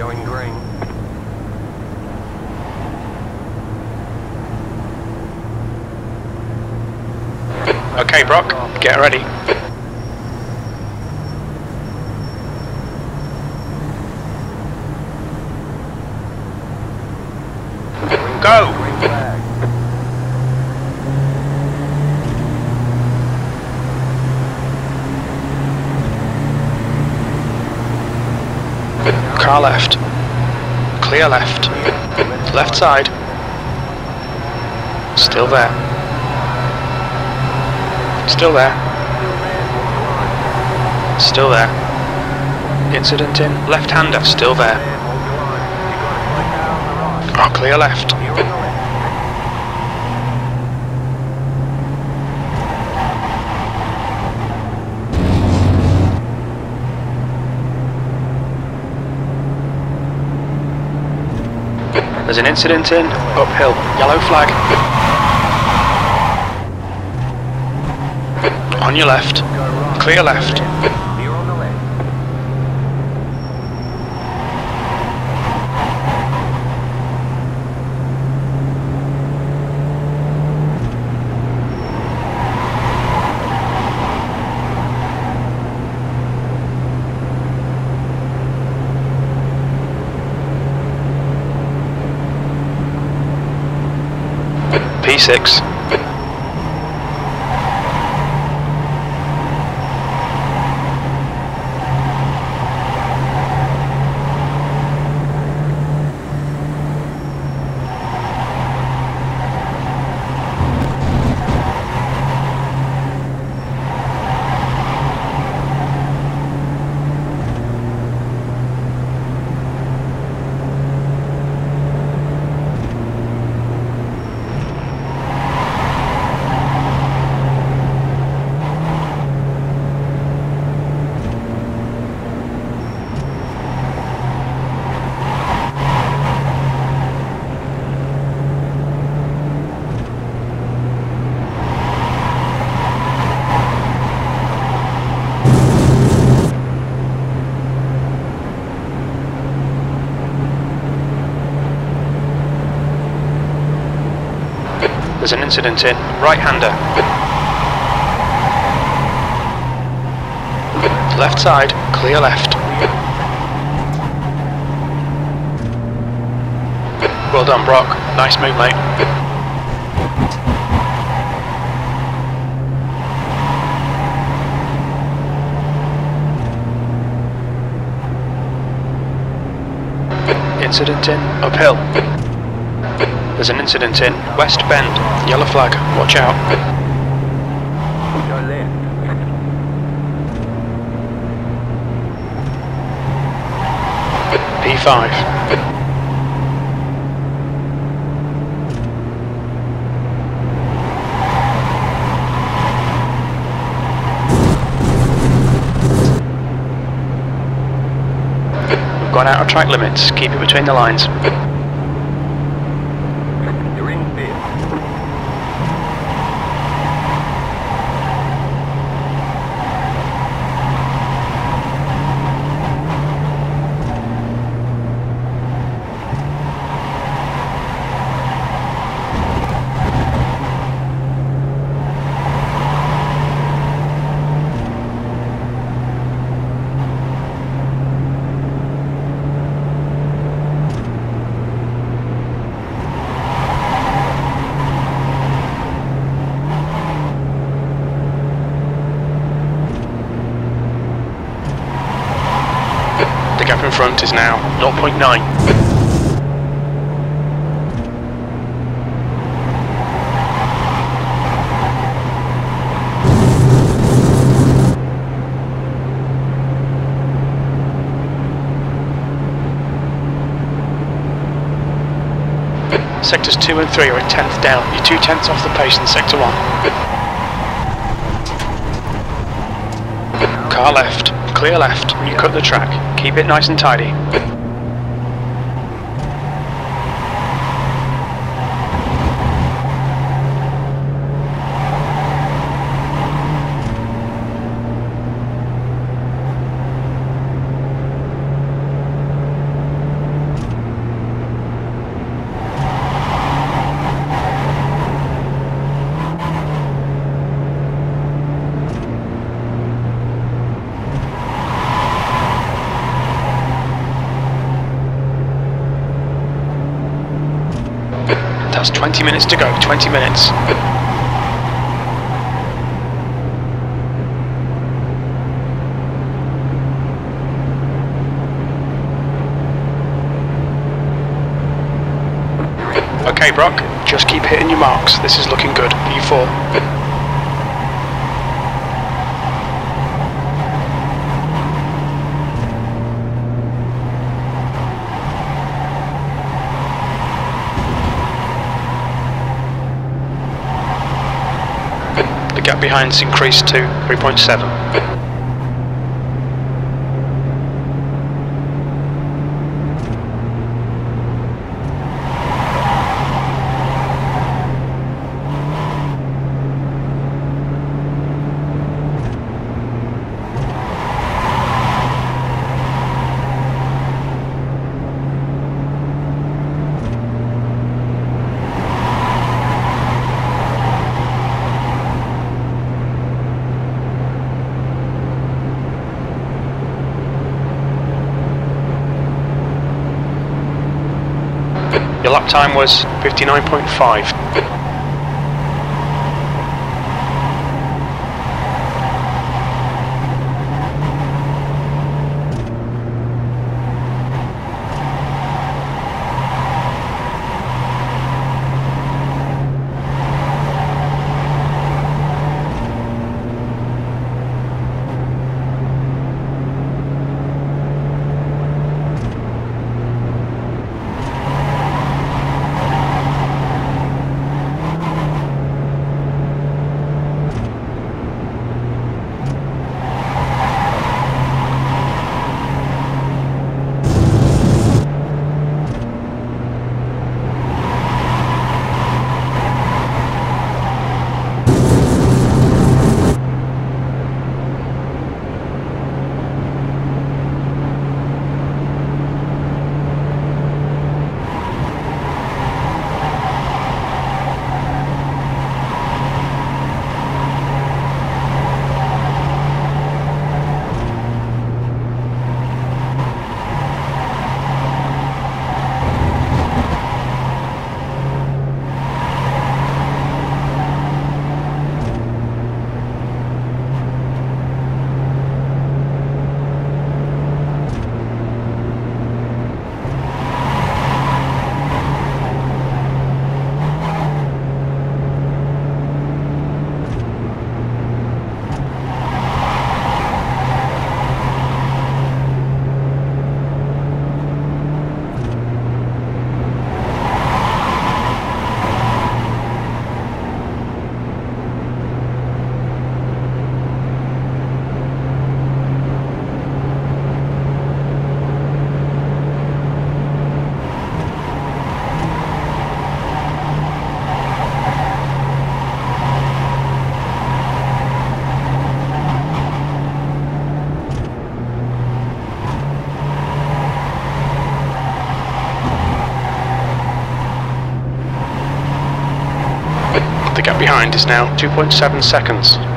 Going green. Okay, Brock, get ready. Go! Car left. Clear left. Left side. Still there. Still there. Still there. Incident in. Left hander. Still there. Oh, clear left. There's an incident in. Uphill. Yellow flag. On your left. Clear left. You're on the left. P6. There's an incident in. Right hander. Left side. Clear left. Well done, Brock. Nice move, mate. Incident in. Uphill. There's an incident in West Bend. Yellow flag. Watch out. P5. We've gone out of track limits. Keep it between the lines. You're in fifth. The gap in front is now 0.9. Sectors 2 and 3 are a tenth down. You're two tenths off the pace in Sector 1. Car left. Clear left. You cut the track. Keep it nice and tidy. 20 minutes to go, 20 minutes. Okay, Brock, just keep hitting your marks. This is looking good. U4. Behind's increased to 3.7. Your lap time was 59.5. is now 2.7 seconds.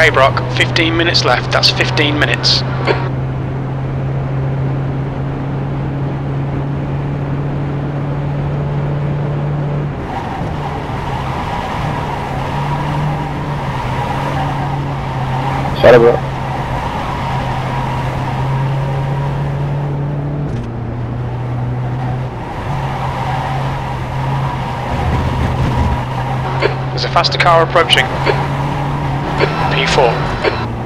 Okay, Brock, 15 minutes left. That's 15 minutes. Bro. There's a faster car approaching. P4.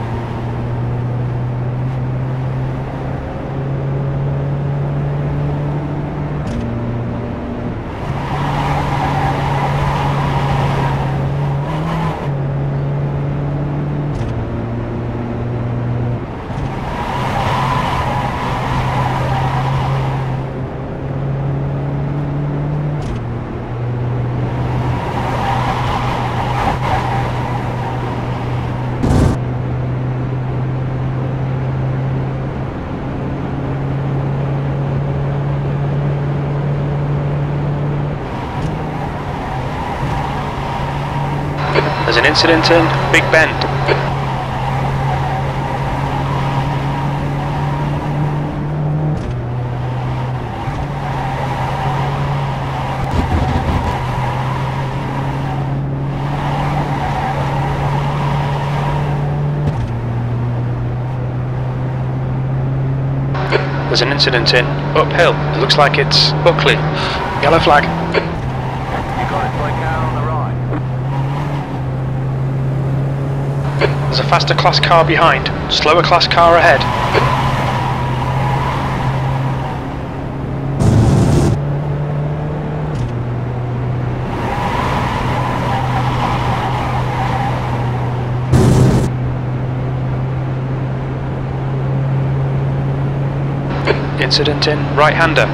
In Big Bend. There's an incident in Uphill. It looks like it's Buckley. Yellow flag. You got a toy car on the right. There's a faster class car behind, slower class car ahead. Incident in right-hander.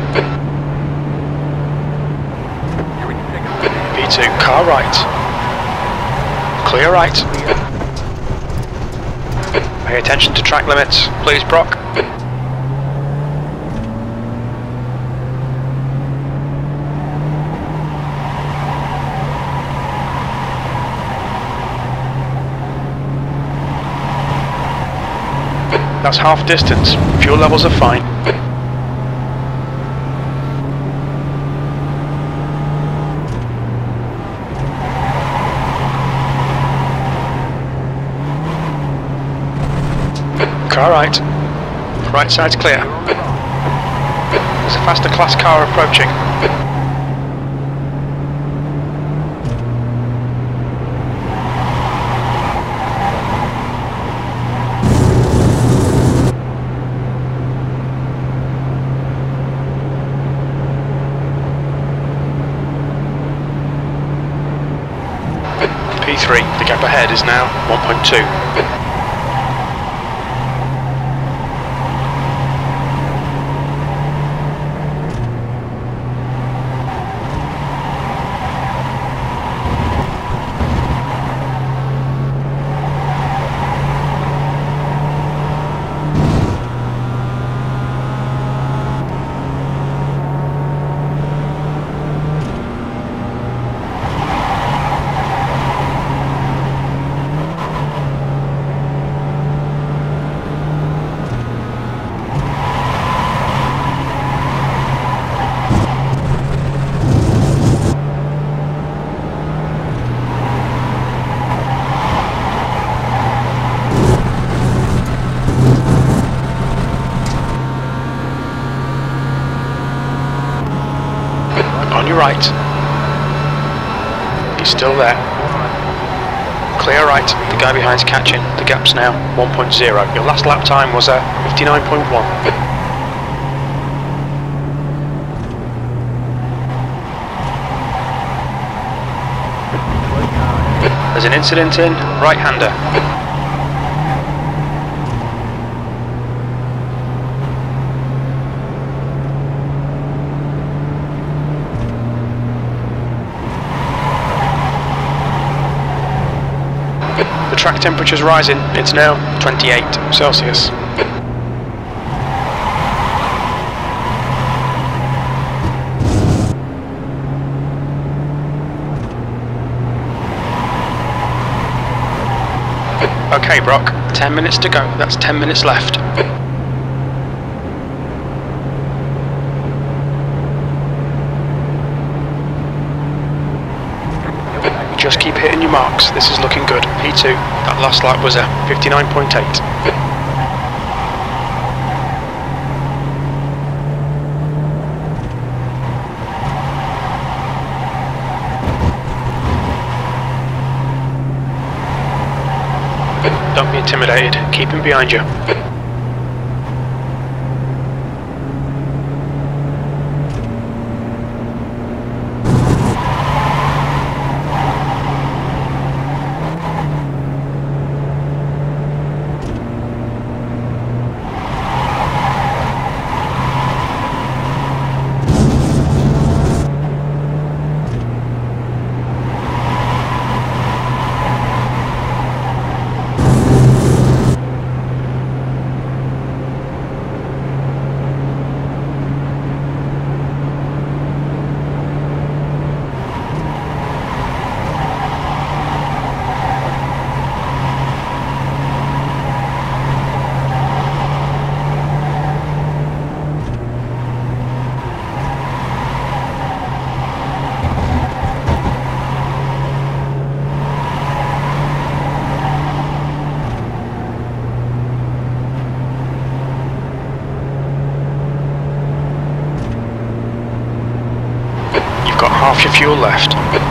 You're in second. P2, car right. Clear right. Pay attention to track limits, please, Brock. That's half distance. Fuel levels are fine. Car right. Right side's clear. There's a faster class car approaching. P3, the gap ahead is now 1.2. On your right. He's still there. Clear right. The guy behind's catching. The gap's now 1.0. Your last lap time was uh, a 59.1. Toy car ahead. There's an incident in right-hander. Track temperature's rising. It's now 28 Celsius. Okay, Brock. 10 minutes to go. That's 10 minutes left. Just keep hitting your marks. This is looking good. P2. That last lap was a 59.8. Don't be intimidated. Keep him behind you. You've got half your fuel left.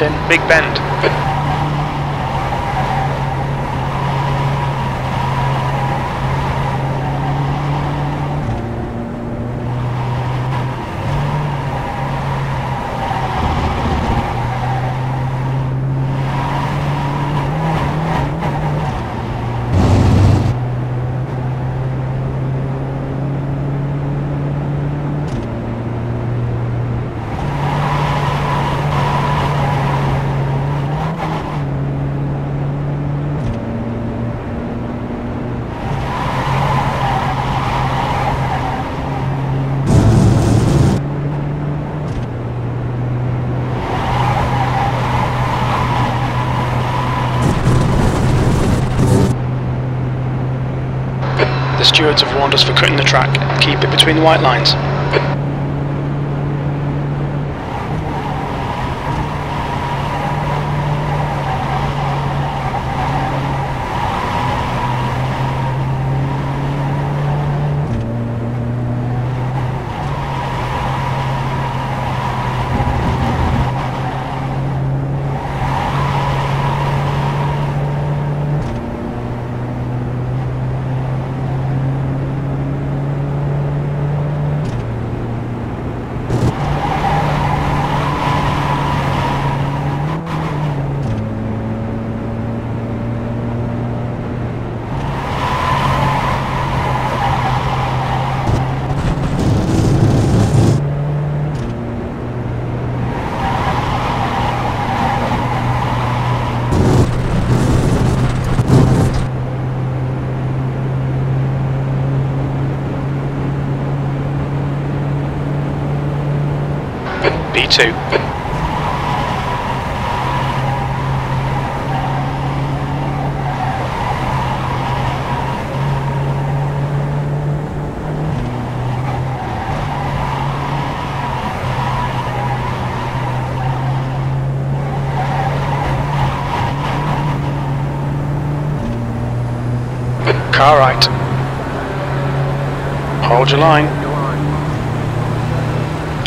Big Bend. The stewards have warned us for cutting the track. Keep it between the white lines. B2. Car right. Hold your line.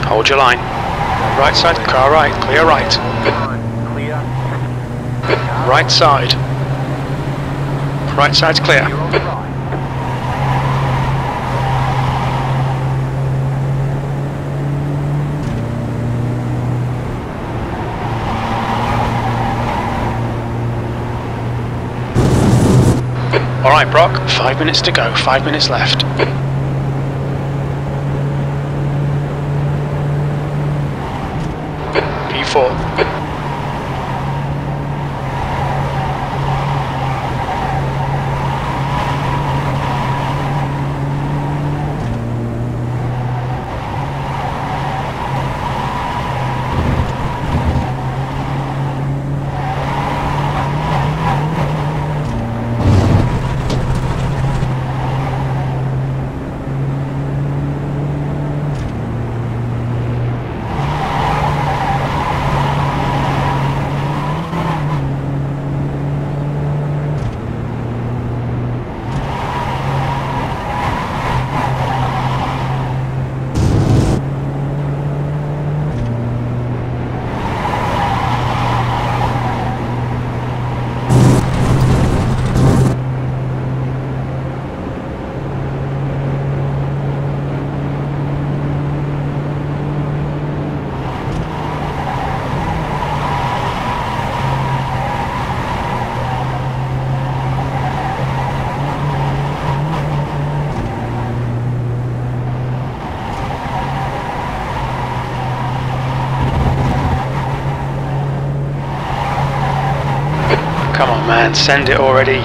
Hold your line. Right side, car right, clear right. Clear. Right side. Right side's clear. Alright, Brock, five minutes to go, five minutes left. P4. Come on, man, send it already.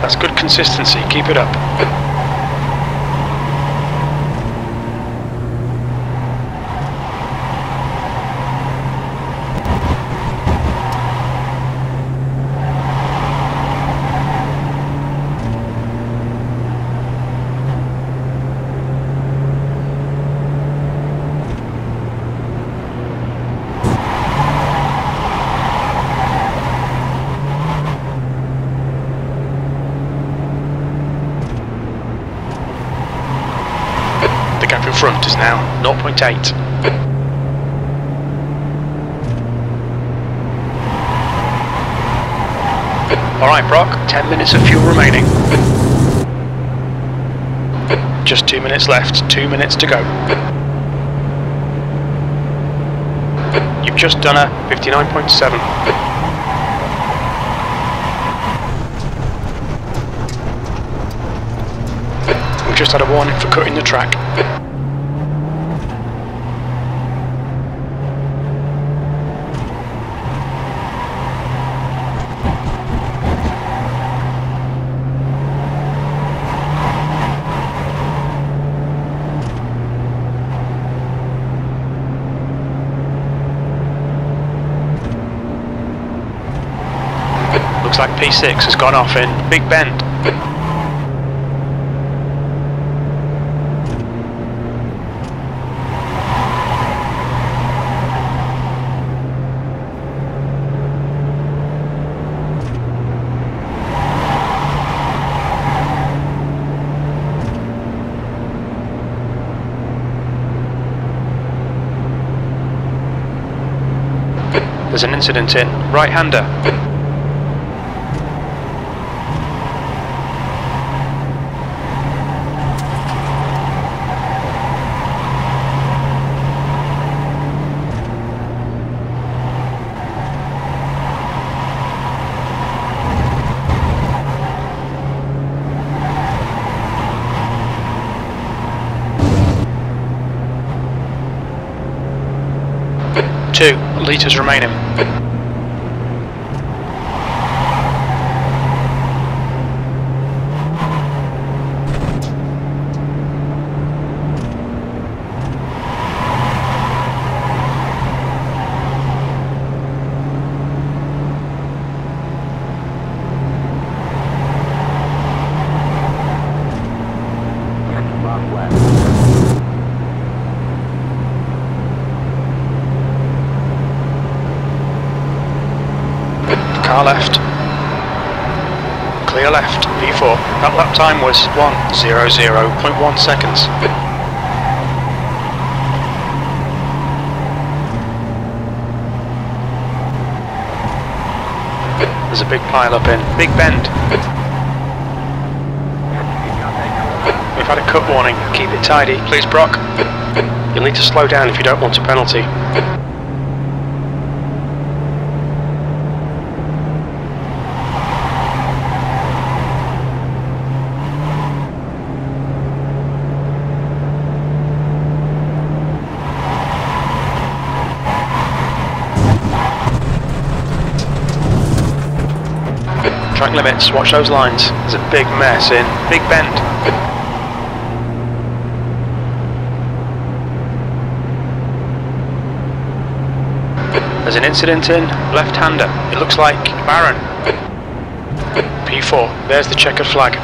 That's good consistency, keep it up. All right, Brock, 10 minutes of fuel remaining. Just two minutes left, two minutes to go. You've just done a 59.7. We've just had a warning for cutting the track. Like P6 has gone off in Big Bend. There's an incident in right-hander. Litres remaining. Time was 100.1 seconds. There's a big pile up in Big Bend. We've had a cut warning. Keep it tidy, please, Brock. You'll need to slow down if you don't want a penalty. Track limits, watch those lines. There's a big mess in Big Bend. There's an incident in left-hander. It looks like Baron. P4, there's the checkered flag.